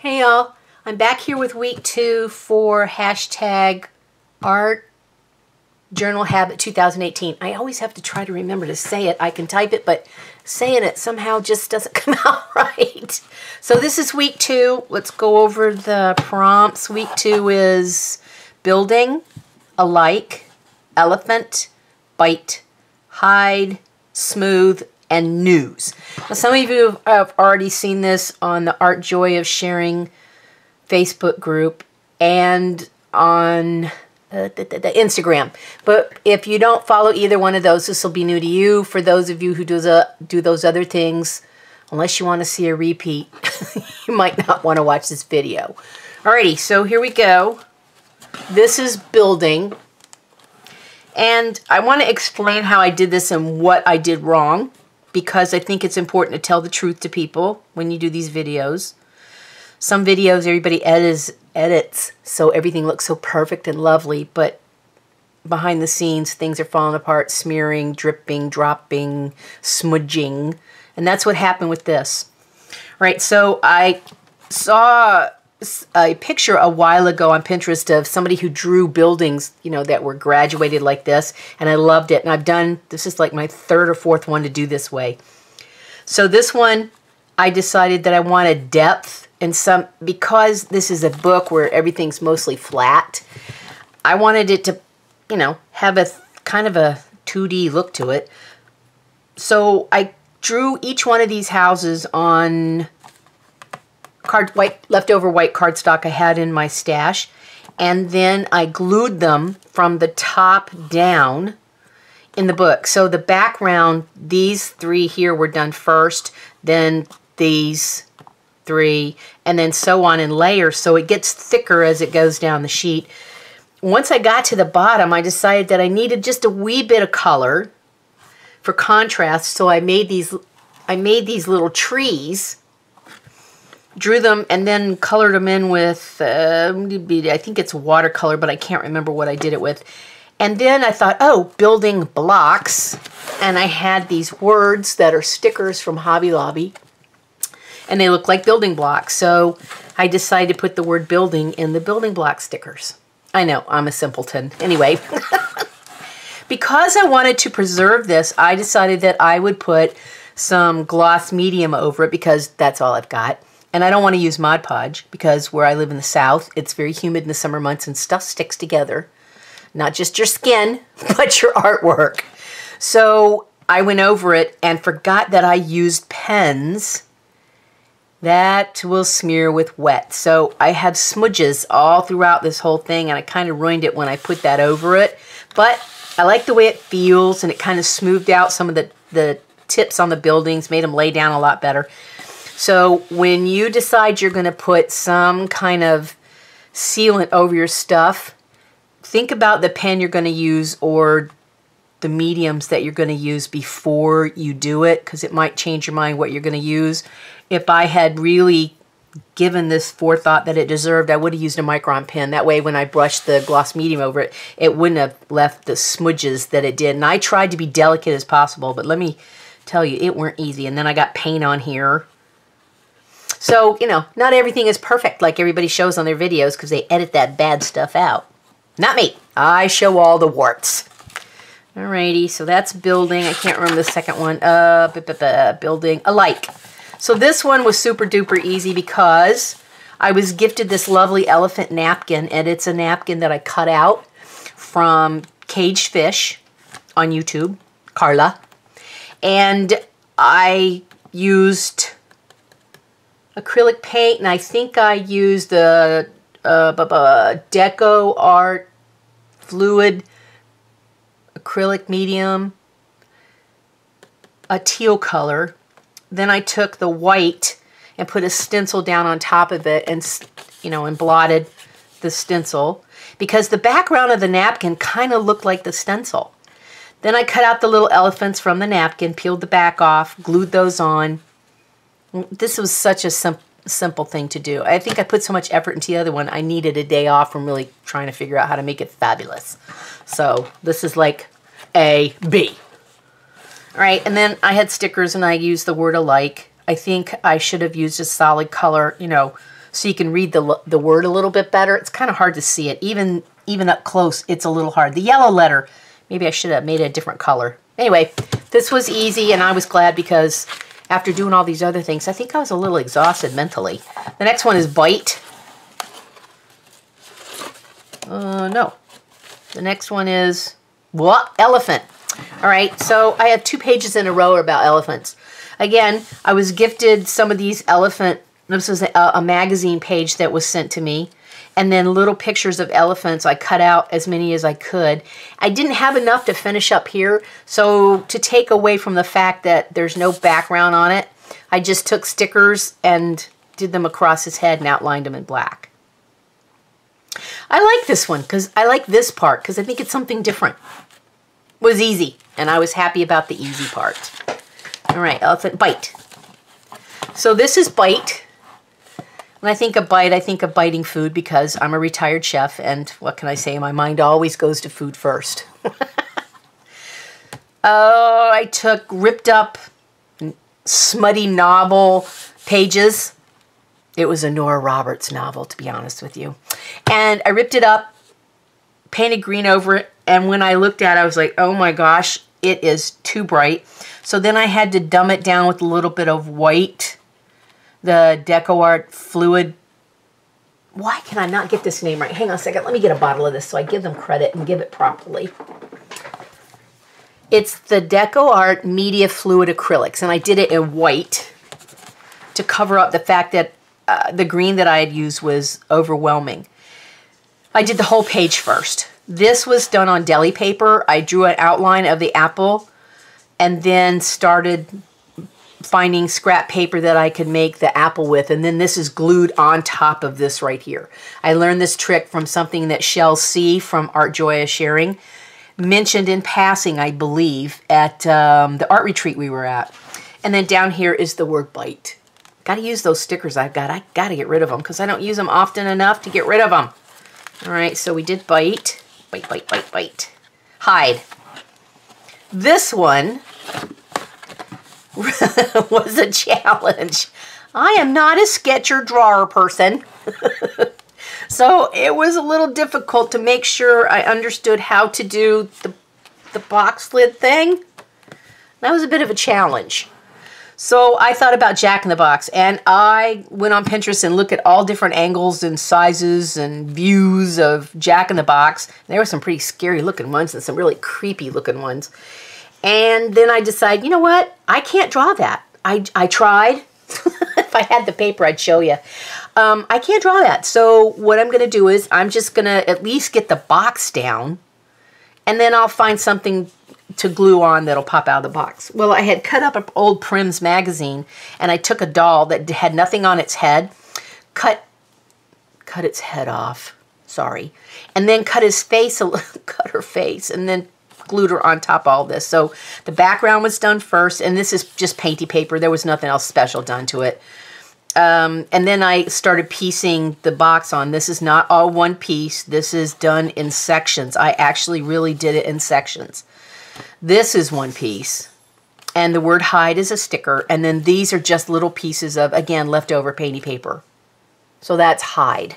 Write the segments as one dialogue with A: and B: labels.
A: Hey y'all, I'm back here with week two for hashtag art journal habit 2018. I always have to try to remember to say it. I can type it, but saying it somehow just doesn't come out right. So this is week two. Let's go over the prompts. Week two is building, alike, elephant, bite, hide, smooth, and news. Now, some of you have already seen this on the Art Joy of Sharing Facebook group and on uh, the, the, the, Instagram. But if you don't follow either one of those, this will be new to you. For those of you who do, the, do those other things, unless you want to see a repeat, you might not want to watch this video. Alrighty, so here we go. This is building. And I want to explain how I did this and what I did wrong because I think it's important to tell the truth to people when you do these videos. Some videos everybody edits, edits so everything looks so perfect and lovely, but behind the scenes things are falling apart, smearing, dripping, dropping, smudging, and that's what happened with this. Right, so I saw a picture a while ago on Pinterest of somebody who drew buildings, you know, that were graduated like this, and I loved it. And I've done, this is like my third or fourth one to do this way. So this one, I decided that I wanted depth and some, because this is a book where everything's mostly flat, I wanted it to, you know, have a kind of a 2D look to it. So I drew each one of these houses on card white leftover white cardstock I had in my stash and then I glued them from the top down in the book. So the background, these three here were done first, then these three, and then so on in layers. So it gets thicker as it goes down the sheet. Once I got to the bottom, I decided that I needed just a wee bit of color for contrast. So I made these I made these little trees drew them and then colored them in with, uh, I think it's watercolor, but I can't remember what I did it with. And then I thought, oh, building blocks. And I had these words that are stickers from Hobby Lobby. And they look like building blocks. So I decided to put the word building in the building block stickers. I know, I'm a simpleton. Anyway, because I wanted to preserve this, I decided that I would put some gloss medium over it because that's all I've got. And I don't want to use Mod Podge because where I live in the south, it's very humid in the summer months and stuff sticks together. Not just your skin, but your artwork. So I went over it and forgot that I used pens that will smear with wet. So I have smudges all throughout this whole thing and I kind of ruined it when I put that over it. But I like the way it feels and it kind of smoothed out some of the, the tips on the buildings, made them lay down a lot better. So when you decide you're going to put some kind of sealant over your stuff, think about the pen you're going to use or the mediums that you're going to use before you do it because it might change your mind what you're going to use. If I had really given this forethought that it deserved, I would have used a micron pen. That way when I brushed the gloss medium over it, it wouldn't have left the smudges that it did. And I tried to be delicate as possible, but let me tell you, it weren't easy. And then I got paint on here so, you know, not everything is perfect like everybody shows on their videos because they edit that bad stuff out. Not me. I show all the warts. Alrighty, so that's building. I can't remember the second one. Uh, b -b building alike. So this one was super duper easy because I was gifted this lovely elephant napkin, and it's a napkin that I cut out from Caged Fish on YouTube, Carla. And I used acrylic paint, and I think I used the uh, DecoArt Fluid acrylic medium, a teal color. Then I took the white and put a stencil down on top of it and, you know, and blotted the stencil because the background of the napkin kind of looked like the stencil. Then I cut out the little elephants from the napkin, peeled the back off, glued those on, this was such a sim simple thing to do. I think I put so much effort into the other one, I needed a day off from really trying to figure out how to make it fabulous. So this is like A, B. All right, and then I had stickers and I used the word alike. I think I should have used a solid color, you know, so you can read the, the word a little bit better. It's kind of hard to see it. Even, even up close, it's a little hard. The yellow letter, maybe I should have made it a different color. Anyway, this was easy and I was glad because after doing all these other things, I think I was a little exhausted mentally. The next one is bite. Uh, no. The next one is what? Elephant. All right, so I have two pages in a row about elephants. Again, I was gifted some of these elephant, this was a, a magazine page that was sent to me and then little pictures of elephants. I cut out as many as I could. I didn't have enough to finish up here, so to take away from the fact that there's no background on it, I just took stickers and did them across his head and outlined them in black. I like this one because I like this part because I think it's something different. It was easy, and I was happy about the easy part. All right, elephant bite. So this is bite. When I think of bite, I think of biting food because I'm a retired chef, and what can I say? My mind always goes to food first. oh, I took ripped up, smutty novel pages. It was a Nora Roberts novel, to be honest with you. And I ripped it up, painted green over it, and when I looked at it, I was like, oh my gosh, it is too bright. So then I had to dumb it down with a little bit of white the DecoArt Fluid. Why can I not get this name right? Hang on a second. Let me get a bottle of this so I give them credit and give it properly. It's the DecoArt Media Fluid Acrylics, and I did it in white to cover up the fact that uh, the green that I had used was overwhelming. I did the whole page first. This was done on deli paper. I drew an outline of the apple and then started finding scrap paper that I could make the apple with and then this is glued on top of this right here. I learned this trick from something that Shell C from Art Joy of Sharing mentioned in passing I believe at um, the art retreat we were at. And then down here is the word bite. Got to use those stickers I've got. I got to get rid of them because I don't use them often enough to get rid of them. All right, so we did bite. Bite, bite, bite, bite. Hide. This one was a challenge. I am not a sketch or drawer person. so it was a little difficult to make sure I understood how to do the, the box lid thing. That was a bit of a challenge. So I thought about Jack in the Box and I went on Pinterest and looked at all different angles and sizes and views of Jack in the Box. There were some pretty scary looking ones and some really creepy looking ones. And then I decide, you know what? I can't draw that. I, I tried. if I had the paper, I'd show you. Um, I can't draw that. So what I'm going to do is I'm just going to at least get the box down. And then I'll find something to glue on that'll pop out of the box. Well, I had cut up an old Prim's magazine. And I took a doll that had nothing on its head. Cut, cut its head off. Sorry. And then cut his face, a, cut her face. And then glued her on top of all this. So the background was done first, and this is just painty paper. There was nothing else special done to it. Um, and then I started piecing the box on. This is not all one piece. This is done in sections. I actually really did it in sections. This is one piece. And the word hide is a sticker. And then these are just little pieces of, again, leftover painty paper. So that's hide.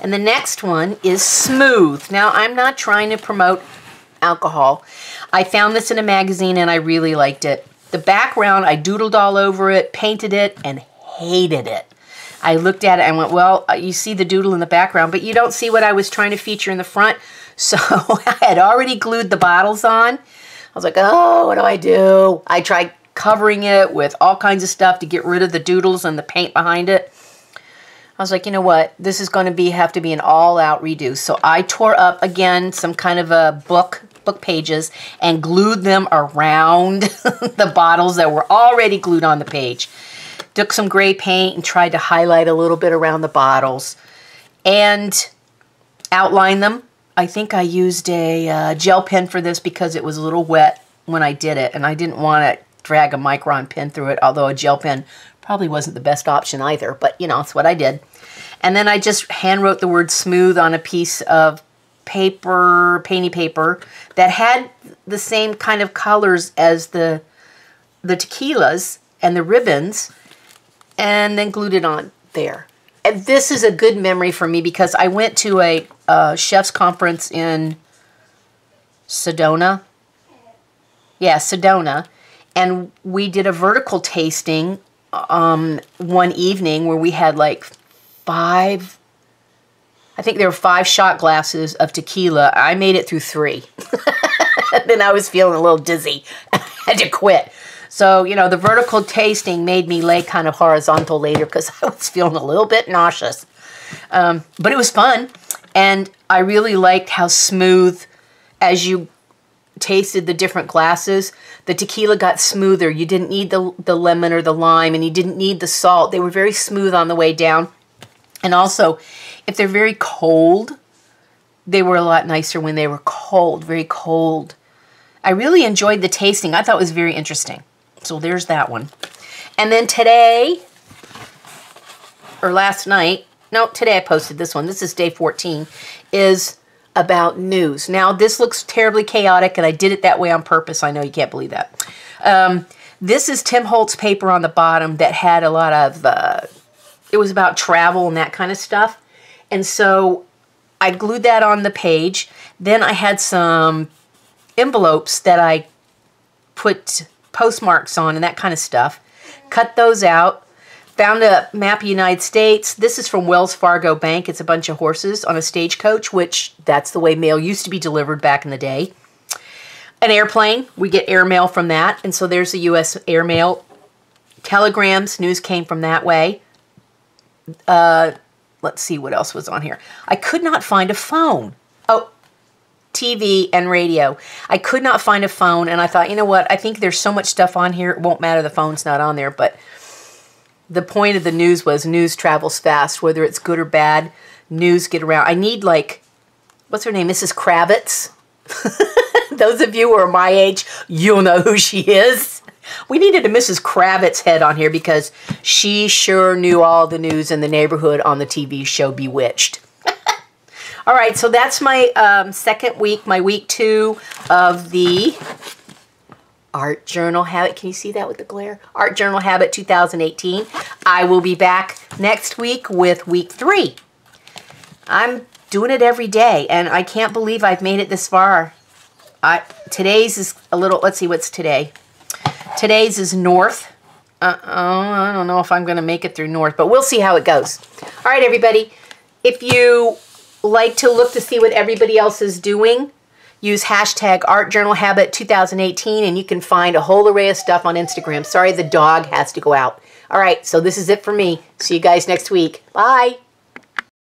A: And the next one is smooth. Now, I'm not trying to promote alcohol. I found this in a magazine and I really liked it. The background, I doodled all over it, painted it, and hated it. I looked at it and went, well, uh, you see the doodle in the background, but you don't see what I was trying to feature in the front. So I had already glued the bottles on. I was like, oh, what do I do? I tried covering it with all kinds of stuff to get rid of the doodles and the paint behind it. I was like, you know what? This is going to be have to be an all-out redo. So I tore up again some kind of a book book pages and glued them around the bottles that were already glued on the page. Took some gray paint and tried to highlight a little bit around the bottles and outline them. I think I used a uh, gel pen for this because it was a little wet when I did it and I didn't want to drag a micron pen through it, although a gel pen probably wasn't the best option either, but you know, it's what I did. And then I just hand wrote the word smooth on a piece of paper, painty paper, that had the same kind of colors as the, the tequilas and the ribbons, and then glued it on there. And this is a good memory for me because I went to a, a chef's conference in Sedona. Yeah, Sedona. And we did a vertical tasting um, one evening where we had like five, I think there were five shot glasses of tequila. I made it through three. then I was feeling a little dizzy. I had to quit. So, you know, the vertical tasting made me lay kind of horizontal later because I was feeling a little bit nauseous. Um, but it was fun. And I really liked how smooth, as you tasted the different glasses, the tequila got smoother. You didn't need the, the lemon or the lime, and you didn't need the salt. They were very smooth on the way down. And also, if they're very cold, they were a lot nicer when they were cold, very cold. I really enjoyed the tasting. I thought it was very interesting. So there's that one. And then today, or last night, no, today I posted this one. This is day 14, is about news. Now, this looks terribly chaotic, and I did it that way on purpose. I know you can't believe that. Um, this is Tim Holtz paper on the bottom that had a lot of, uh, it was about travel and that kind of stuff. And so I glued that on the page. Then I had some envelopes that I put postmarks on and that kind of stuff. Cut those out. Found a map of the United States. This is from Wells Fargo Bank. It's a bunch of horses on a stagecoach, which that's the way mail used to be delivered back in the day. An airplane. We get airmail from that. And so there's the U.S. airmail. Telegrams. News came from that way. Uh, let's see what else was on here. I could not find a phone. Oh, TV, and radio. I could not find a phone, and I thought, you know what? I think there's so much stuff on here, it won't matter the phone's not on there. But the point of the news was news travels fast, whether it's good or bad. News get around. I need, like, what's her name? Mrs. Kravitz. Those of you who are my age, you'll know who she is. We needed a Mrs. Kravitz head on here because she sure knew all the news in the neighborhood on the TV show Bewitched. All right, so that's my um, second week, my week two of the Art Journal Habit. Can you see that with the glare? Art Journal Habit 2018. I will be back next week with week three. I'm doing it every day, and I can't believe I've made it this far. I, today's is a little, let's see, what's today? Today's is North. Uh oh, I don't know if I'm going to make it through North, but we'll see how it goes. All right, everybody. If you like to look to see what everybody else is doing, use hashtag Art Journal Habit 2018 and you can find a whole array of stuff on Instagram. Sorry, the dog has to go out. All right, so this is it for me. See you guys next week. Bye.